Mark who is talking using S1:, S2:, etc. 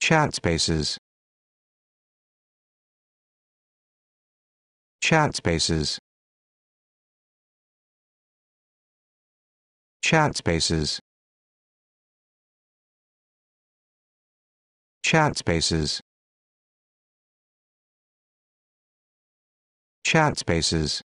S1: Chat spaces. Chat spaces. Chat spaces. Chat spaces. Chat spaces.